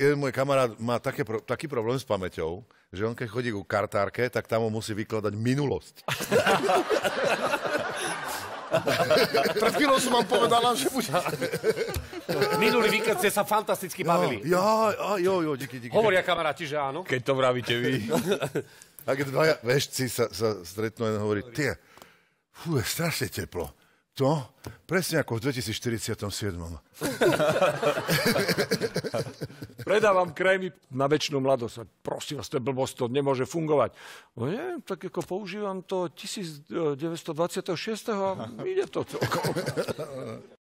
jeden môj kamarát má také, pro- taký problém s pamäťou, že on keď chodí ku kartárke, tak tam mu musí vykladať minulosť. Pred chvíľou som vám povedala, že bude... Minulý víkend ste sa fantasticky bavili. Ja, ja, jo, jo, díky, díky. Hovoria kamaráti, že áno. Keď to vravíte vy. A keď dvaja vešci sa, sa stretnú a hovorí, tie, fú, je strašne teplo. To? Presne ako v 2047. Predávam krémy na väčšinu mladosť. Prosím vás, to je blbosť, to nemôže fungovať. No nie, tak ako používam to 1926. a ide to celkom.